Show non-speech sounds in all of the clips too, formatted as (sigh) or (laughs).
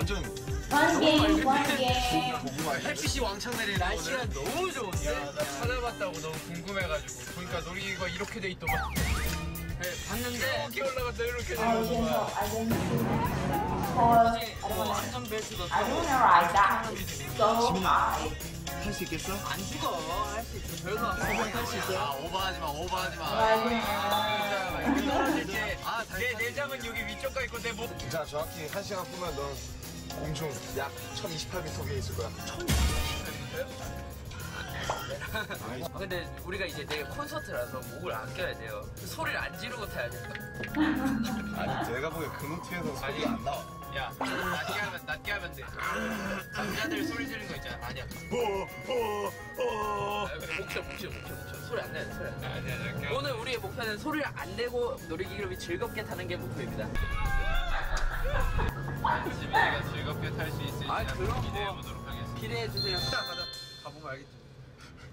완전 One game, one game. 고구마 햇빛이 왕창 내리는 날씨가. 너무 좋은데 나 찾아봤다고 너무 궁금해가지고 보니까 놀이기구가 이렇게 돼 있더만 네, 봤는데 이렇게 올라갔다 이렇게 돼 I didn't 있더만 know. I didn't Cause 이제 I don't 뭐 wanna. 안전벨트도 I don't 타고 wanna ride that. So high. 할수 있겠어? 안 죽어 할 수 있어 별거 할수 있어 아 오버하지 마 오버하지 마 Right. 여기 떨어질 때아내 내장은 여기 위쪽 가 있고 내목 자 정확히 한 시간 후면 넌 공중 약 1028m 위에 있을 거야. 아, 근데 우리가 이제 내일 콘서트라서 목을 안 껴야 돼요. 소리를 안 지르고 타야 돼 아니 내가 보기엔 그 노트에서 소리가 안 나와. 야 낮게 하면 낮게 하면 돼. 남자들 소리 지르는 거 있잖아. 아니야. 아, 근데 목표 목표 목표 목표. 소리 안 내야 돼 소리 안 내야 돼 아니야 낮게 오늘 우리의 목표는 소리를 안 내고 놀이기구를 즐겁게 타는 게 목표입니다 지민이가 즐겁게 탈 수 있을지 아, 그럼 기대해 뭐. 보도록 하겠습니다 기대해 주세요 가자 가보면 알겠지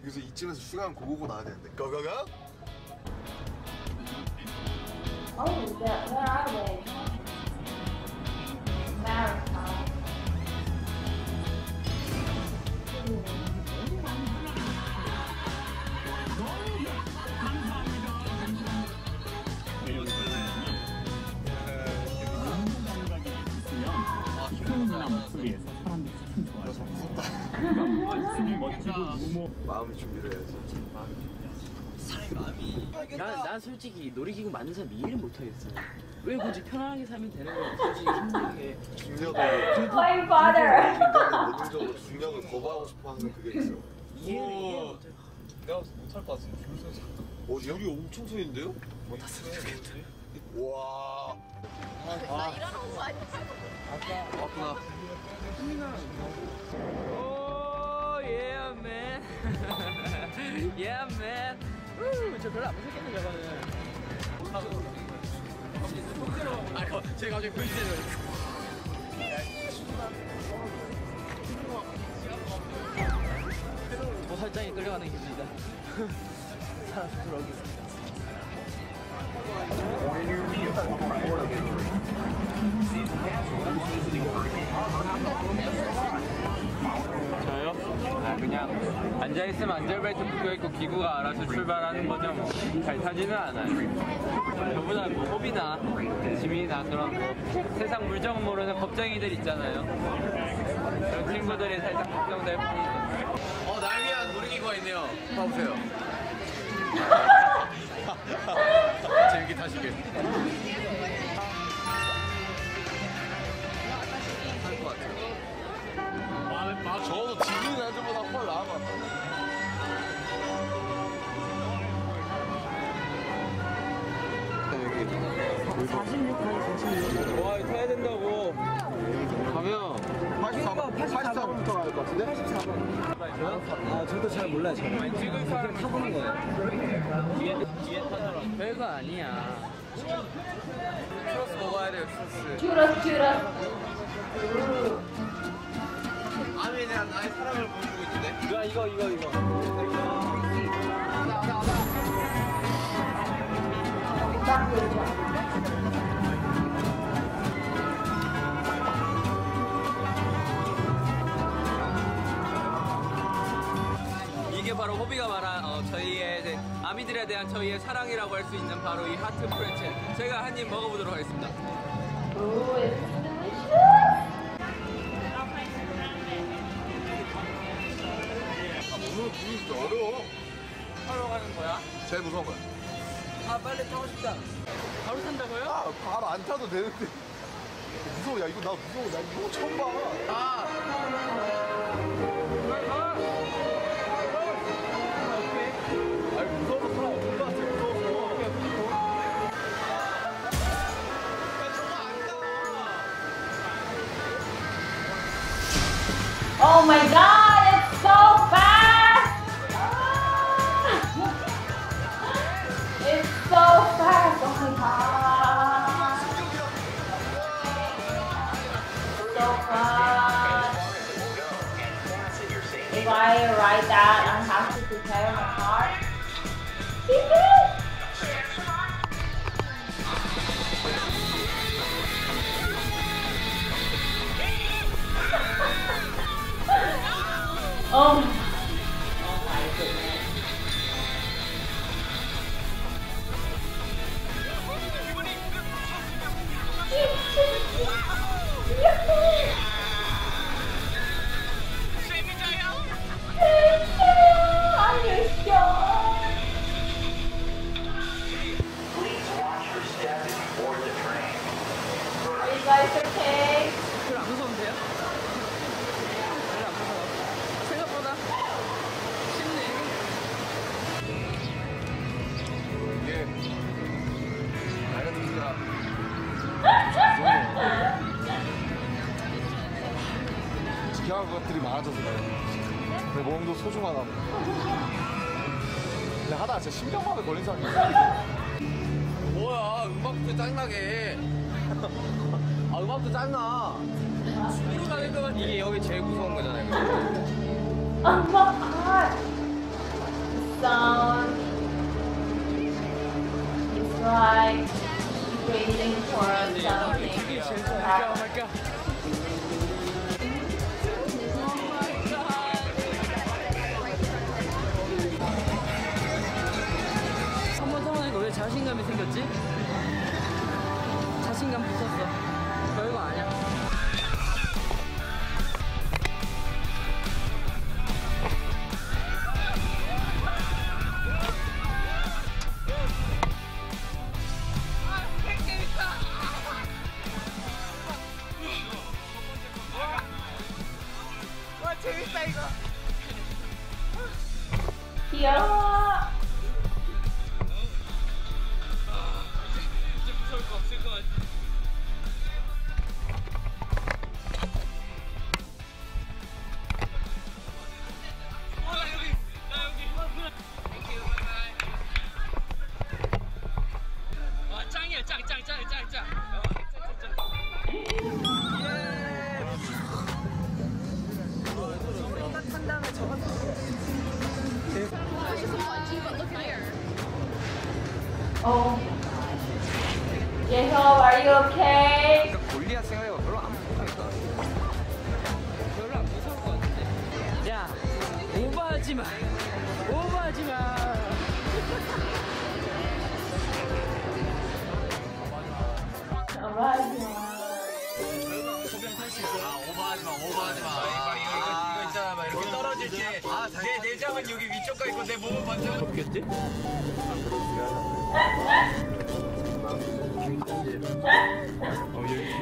그래서 이쯤에서 슈가는 고고고 나와야 되는데 고고고 Oh, where, where are they? Marathon. 마음이 준비를 해야지. 난, 난 솔직히 놀이기구 많은 사람 이해를 못하겠어. 왜 굳이 편안하게 살면 되는 거야? 굳이 힘들게. 중력을 My father. 본능적으로 중력을 거부하고 싶어 하는 그게 있어. 이해를 이해 못해 내가 못할 것 같은데 줄 서서 어디요? 여기 엄청 서인데요? 못 탔으면 좋겠대 와. 오, yeah, man. (laughs) yeah, man. 우, 저 별로 안 무섭겠네, 저거는. 아 이거 제가 갑자기 보이시죠 도살장에 끌려가는 기분이다. 살아서 돌아오겠습니다. 저 앉아있으면 안전벨트 묶여있고 기구가 알아서 출발하는 거죠 뭐. 잘 타지는 않아요. 저보다 뭐 호비나 지민이나 그런 뭐 세상 물정 모르는 겁쟁이들 있잖아요. 그런 친구들이 살짝 걱정될 뿐이죠. 어, 날 위한 놀이기구가 있네요. 봐보세요. (laughs) 재밌게 타시게 와 이거 타야 된다고 가면 84번 84번부터 갈 것 같은데? 아, 저도 잘 몰라요, 저는. 아니 지금 사람 타보는 거예요. 뒤에, 뒤에 타더라고. 별거 아니야. 추러스 먹어야 돼요 추러스 Churros, churros. 아미에 대한 나의 사랑을 보여주고 있는데 이거, 이거, 이거, 이거. Back to 호비가 말한 어, 저희의 아미들에 대한 저희의 사랑이라고 할 수 있는 바로 이 하트 프레첼 제가 한 입 먹어보도록 하겠습니다 Ooh, it's delicious. 오늘 분위기 진짜 어려워 하러 가는 거야? 제일 무서운 거야 아, 빨리 타고 싶다. 바로 탄다고요? 아, 바로 안 타도 되는데 무서워 야 이거 나 무서워 나 이거 처음 봐 아 Oh my god, it's so fast! Ah. It's so fast, oh my god. So fast. If I ride that, I have to prepare 할 것들이 많아져서 그래. 내 몸도 소중하다고. 근데 하다가 진짜 심장마비 걸린 사람이 있어. 뭐야 음악부터 짱나게 아 음악도 짱나 가는 거만 이게 여기 제일 무서운 거잖아요 Oh sound is like waiting for something to happen. 자신감이 생겼지? 자신감 붙었어. 별거 아니야. Oh. Jacob, are you okay? 골리앗 생각해봐 별로 안 무서우니까 별로 안 무서울 것 같은데. 야, 오버하지 마. 오버하지 마. Alright. 오버하지 마 오버하지 마 이거 이거 이거 이거 있잖아 막 이렇게 떨어질 때내 내장은 여기 위쪽 가 있고 내 몸은 완전 없겠지?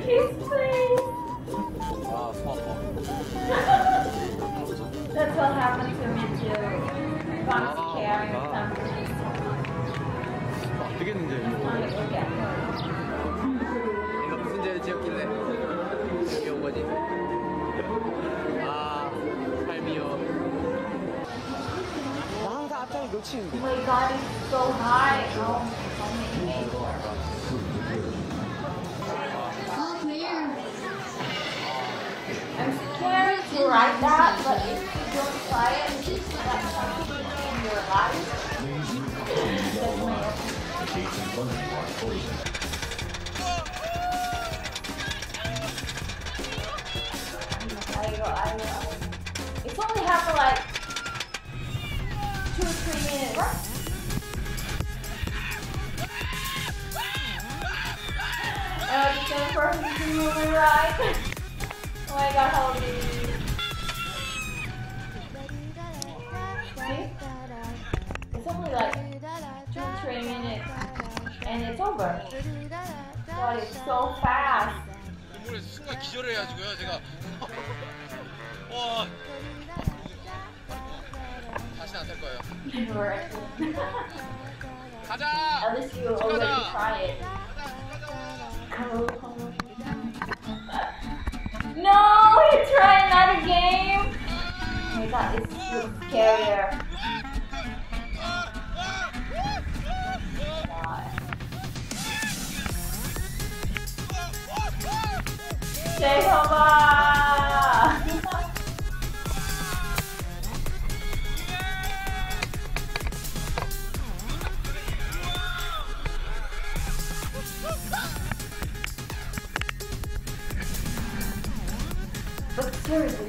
His face. That's what happened to me too. If I'm scared or something. 안 되겠는데 나 항상 앞장을 놓치는데 Oh my god, it's so high. Oh, so many angles. I'm scared to ride that, but if you don't try it, it's not something in your life. I go, I go. It's only happened like two, three minutes, right? Uh, the same person to move right. oh my god, how did See? It's only like 기절을 해가지고요 제가 와 거예요 Right. 가자 At least you already 가자. try it. Go home. No, he tried another game. Oh my god, it's so scarier. God. Jehovah!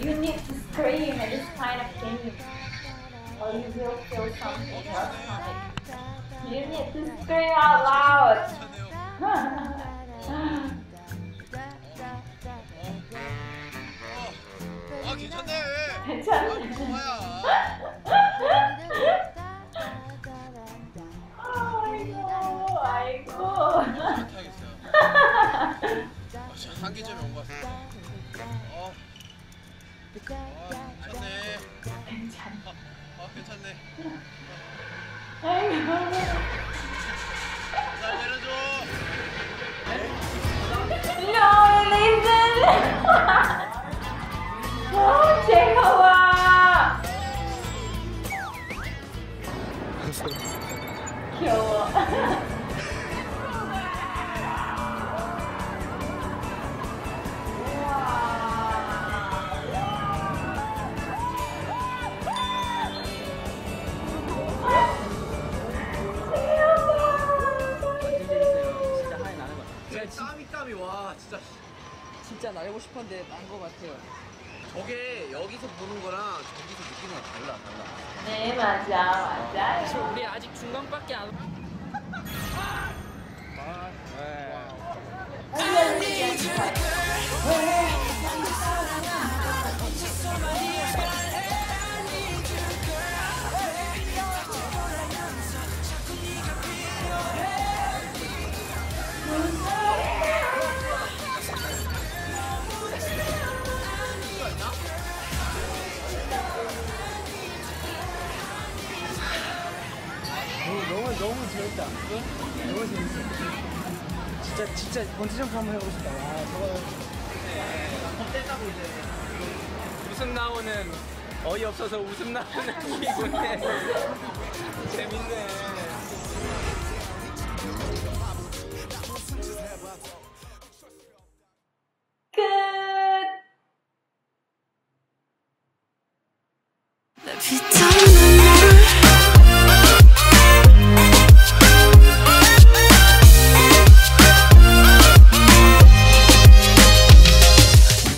You need to scream at this kind of thing, or you will feel something in your stomach. You need to scream out loud. 아 괜찮네. 괜찮아. 아이고, 아이고. 타겠어요. 한계점에 온것 같아. 어. 아, 괜찮네. 괜찮아. 아, 괜찮네. 아이고. 여기서 보는 거랑 저기서 느끼는 거 달라 달라. 네, 맞아, 맞아요. 우리 아직 중간밖에 안. 너무 재밌다. 너무 재밌어. 진짜 진짜 번지 점프 한번 해보고 싶다. 와 저거 웃음 나오는 어이 없어서 웃음 나오는 (laughs) 기분에 (laughs) 재밌네.